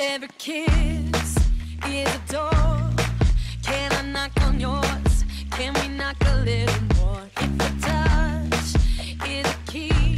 Every kiss is a door. Can I knock on yours? Can we knock a little more? If a touch is a key.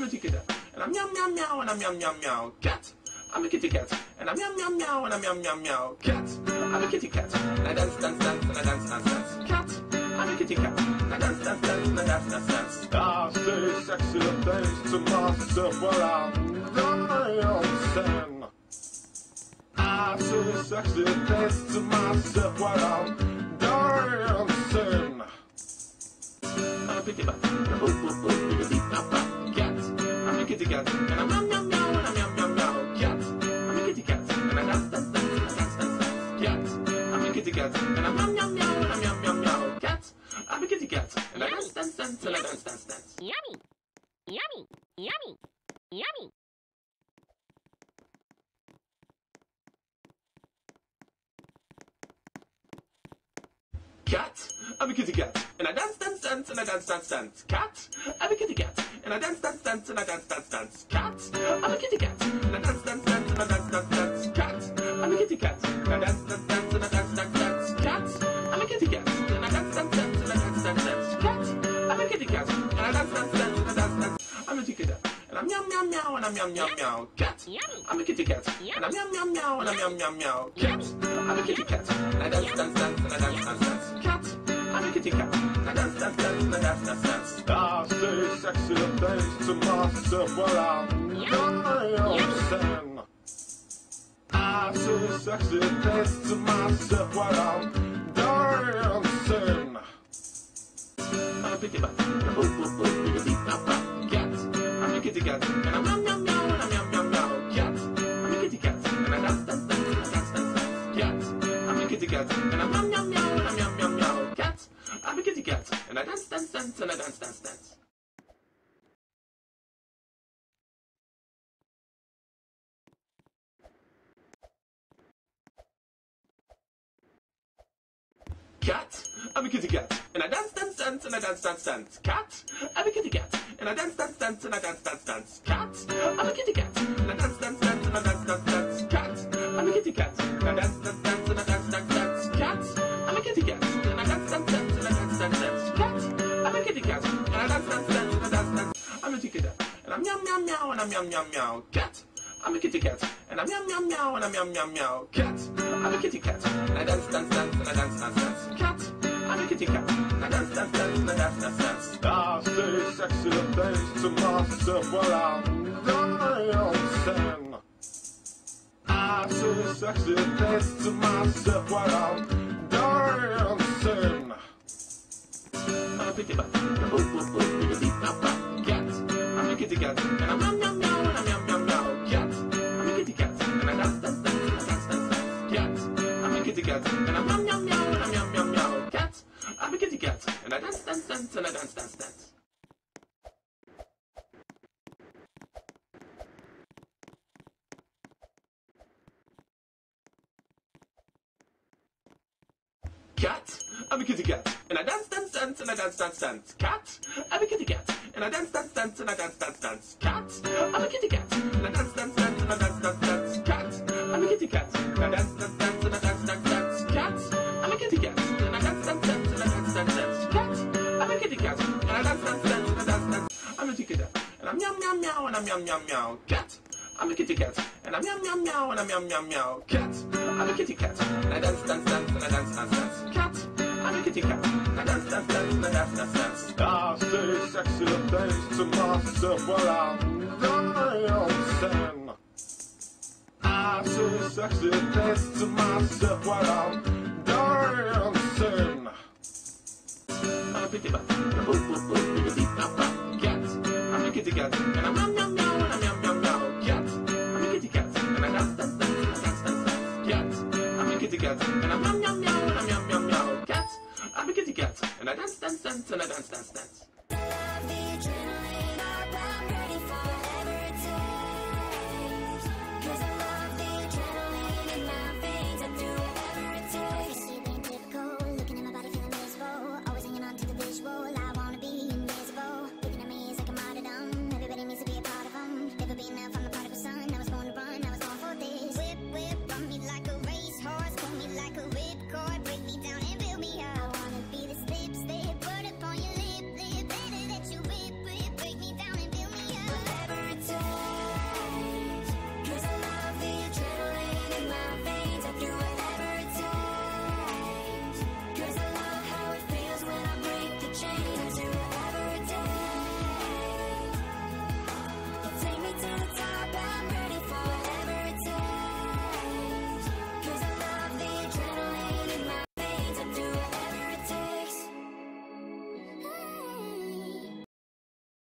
I'm a kitty cat, and I'm meow meow meow, and I'm meow meow meow. Cat. I'm a kitty cat, and I'm meow meow meow, and I'm meow meow meow. Cat. I'm a kitty cat, and I dance dance dance, and I dance dance dance. Cat. I'm a kitty cat, and I dance dance dance, and I dance dance dance. Ah, I say sexy things to myself while I'm dancing. Ah, I say sexy things to myself while I'm dancing. I'm a kitty cat, I'm a kitty cat, and I'm meow meow meow, and I'm meow meow meow. Cat. I'm a kitty cat, and I dance dance dance, dance dance dance. Cat. I'm a kitty cat, and I'm meow meow meow, and I'm meow meow meow. Cat. I'm a kitty cat, and I dance dance dance, and I dance dance dance. Yummy. Yummy. Yummy. Yummy. Cat, I'm a kitty cat, and I dance, dance, dance, and I dance, dance, dance. Cat, and I dance, dance, dance, and I dance, dance, dance. Cat, I'm a kitty cat, and I dance, dance, dance, and I dance, dance, dance. Cat, I'm a kitty cat, and I dance, dance, dance, and I dance, dance, dance. Cat, I'm a kitty cat, and I dance, dance, dance, and I dance, dance, dance. Cat, I'm a kitty cat, and I dance, dance, dance, and I dance, dance. I'm a kitty cat, and I'm meow meow meow, and I'm meow meow meow. Cat, I'm a kitty cat, and I'm meow meow meow, and I'm meow meow meow. Cat, I'm a kitty cat, and I dance, dance, dance, and I dance, dance, dance. Cat, I'm a kitty cat, and I dance, dance, dance, and I dance, dance, dance. I say sexy things to myself while I'm dancing. I say sexy things to myself while I'm dancing. I'm a kitty cat, and a boop boop boop, beep beep bop bop. Cat, I'm a kitty cat, and I'm meow meow meow, and I'm meow meow meow. Cat, I'm a kitty cat, and I dance, dance, dance, dance, dance, dance. Cat, I'm a kitty cat, and I'm meow and I dance, dance, dance. Cat, I'm a kitty cat, and I dance, dance, dance, and I dance, dance, dance. Cat, I'm a kitty cat, and I dance, dance, dance, and I dance, dance, dance. Cat, I'm a kitty cat, and I dance, dance, dance, and I dance, dance, dance. Cat, I'm a kitty cat, and I dance, dance, dance, and I dance, dance, dance. Cat, I'm a kitty cat, and I dance, dance, dance, and I dance, dance. I'm a kitty cat, and I'm meow meow meow, and I'm meow meow meow. Cat, I'm a kitty cat, and I'm meow meow meow, and I'm meow meow meow. Cat, I'm a kitty cat, and I dance, dance, dance, I say sexy things to myself while I'm dancing. I say sexy things to myself while I'm dancing. I'm and a boop. Cat, I'm a kitty cat, and I'm meow, and I'm I'm cat, and I I'm meow dance, and I dance, dance, dance. Cat, I'm a kitty cat, and I dance, dance, dance, and I dance, dance, dance. Cat, I'm a kitty cat, and I dance, dance, dance, and I dance, dance, dance. Cat, I'm a kitty cat, and I dance, dance, dance, and I dance, dance, dance. Cat, I'm a kitty cat, and I dance, dance, dance, and I dance, dance, dance. Cat, I'm a kitty cat, and I dance, dance, dance, and I dance, dance. I'm a kitty cat, and I'm meow meow meow, and I'm meow meow meow. Cat, I'm a kitty cat, and I'm meow meow meow, and I'm meow meow meow. Cat, I'm a kitty cat, I'm dancing. I say sexy things to myself while I'm dancing. I'm cat, and a boop boop boop, beep beep bop bop. Cat, I'm a kitty cat, and I'm meow meow meow, and I'm meow meow meow. Cat, I'm a kitty cat, and I dance, dance, dance, dance, dance, dance. Cat, I'm a kitty cat, and I'm meow meow meow, and I'm meow meow meow. Cat, I'm a kitty cat, and I dance, dance, dance, and I dance, dance, dance.